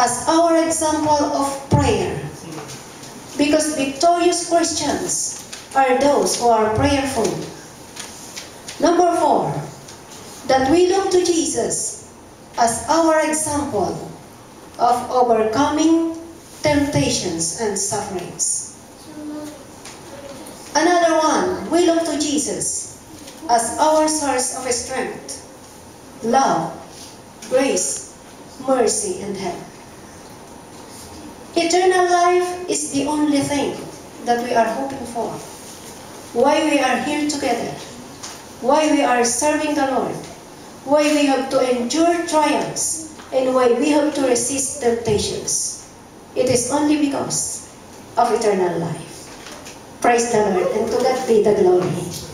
as our example of prayer. Because victorious Christians are those who are prayerful. Number four, that we look to Jesus as our example of overcoming temptations and sufferings. Another one, we look to Jesus as our source of strength, love, grace, mercy, and help. Eternal life is the only thing that we are hoping for. Why we are here together, why we are serving the Lord, why we have to endure trials, and why we have to resist temptations. It is only because of eternal life. Praise the Lord, and to God be the glory.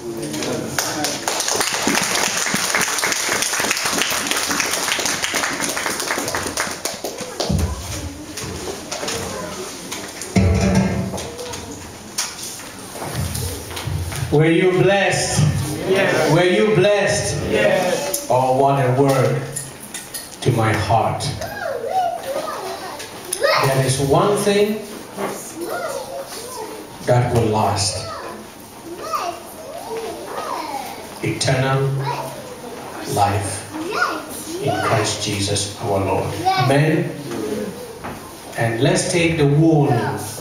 Were you blessed? Yes. Were you blessed? Yes. Oh, what a word to my heart. There is one thing that will last eternal life in Christ Jesus our Lord. Amen. And let's take the wound of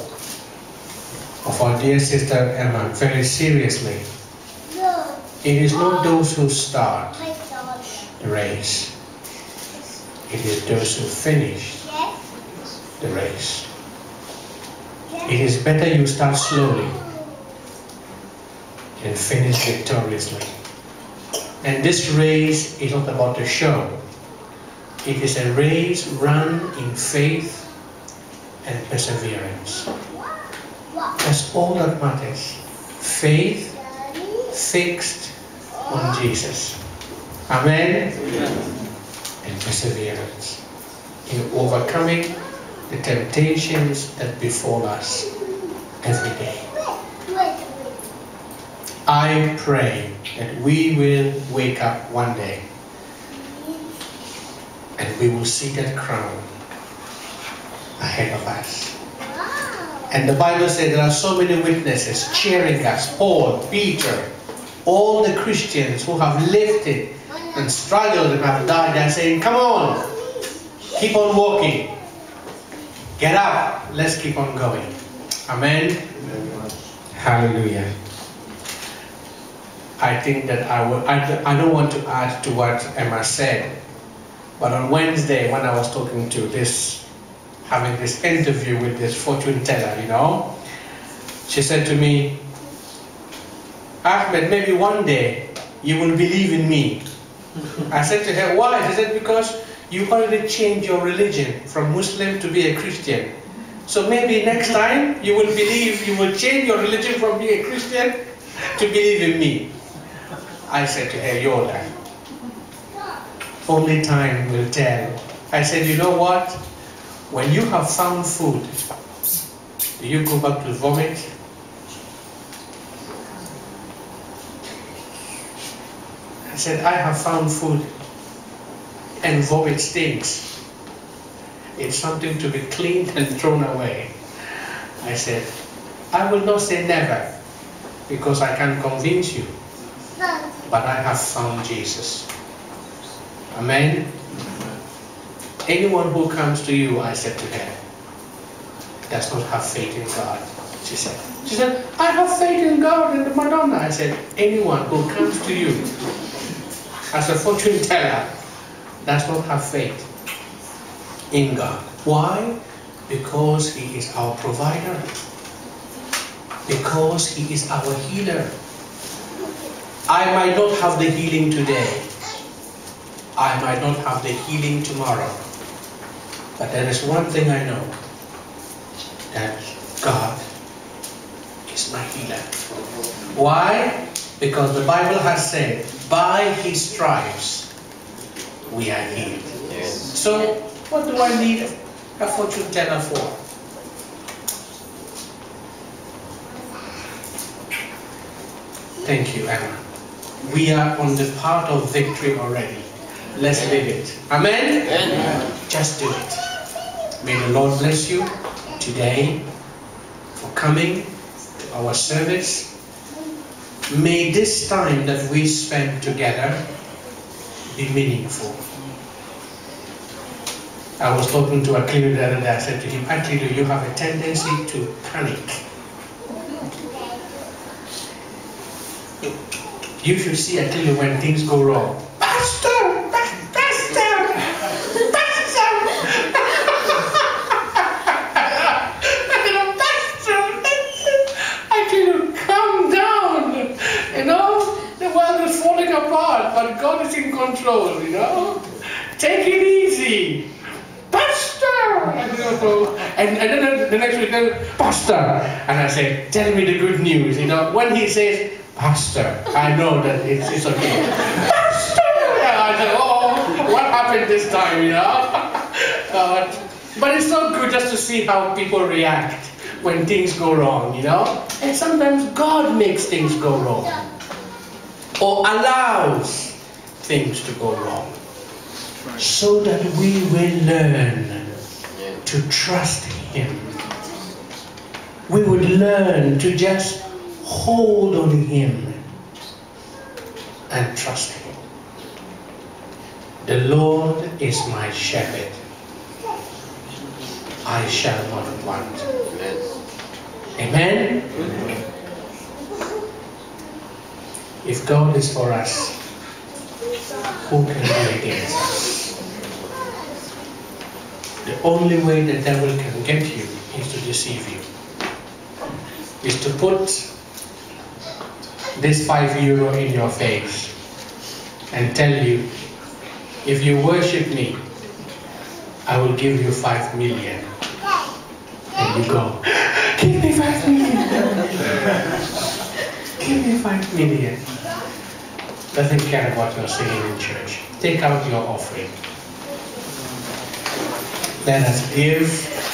our dear sister Emma very seriously. It is not oh. those who start the race, it is those who finish the race. It is better you start slowly and finish victoriously. And this race is not about the show. It is a race run in faith and perseverance. That's all that matters. Faith fixed on Jesus. Amen? And perseverance in overcoming the temptations that befall us every day. I pray that we will wake up one day and we will see that crown ahead of us. And the Bible says there are so many witnesses cheering us Paul, Peter, all the Christians who have it and struggled and have died. They're saying, Come on, keep on walking. Get up, let's keep on going. Amen. Hallelujah. I think that I will, I, I don't want to add to what Emma said, but on Wednesday when I was talking to this having this interview with this fortune teller, you know. She said to me, Ahmed, maybe one day you will believe in me. I said to her, why? She said, because you already changed your religion from Muslim to be a Christian. So maybe next time you will believe, you will change your religion from being a Christian to believe in me. I said to her, done. Only time will tell. I said, you know what? When you have found food, do you go back to vomit? I said, I have found food and vomit stinks. It's something to be cleaned and thrown away. I said, I will not say never because I can convince you, but I have found Jesus. Amen. Anyone who comes to you, I said to her, does not have faith in God. She said, she said, I have faith in God and the Madonna. I said, anyone who comes to you as a fortune teller does not have faith in God. Why? Because He is our provider. Because He is our healer. I might not have the healing today. I might not have the healing tomorrow. But there is one thing I know that God is my healer. Why? Because the Bible has said, by his stripes we are healed. So, what do I need a fortune teller for? Thank you, Anna. We are on the path of victory already. Let's live it. Amen? Amen. Just do it. May the Lord bless you today for coming to our service. May this time that we spend together be meaningful. I was talking to Akili the other day. I said to him, Akili, you have a tendency to panic. You should see Akili when things go wrong. Pastor! Pastor! Pastor! Pastor! Akili, calm down. You know, the world is falling apart, but God is in Take it easy. Pastor! And, and, and then the next week, Pastor! And I say, tell me the good news. You know, when he says, Pastor, I know that it's, it's okay. Pastor! Yeah, I said, oh, what happened this time, you know? Uh, but it's not good just to see how people react when things go wrong, you know? And sometimes God makes things go wrong or allows things to go wrong so that we will learn to trust Him. We would learn to just hold on Him and trust Him. The Lord is my shepherd. I shall not want. Amen? If God is for us, who can be against us? The only way the devil can get you is to deceive you. Is to put this five euro in your face and tell you, if you worship me, I will give you five million. And you go, give me five million. give me five million. Doesn't care what you're saying in church. Take out your offering. Let us give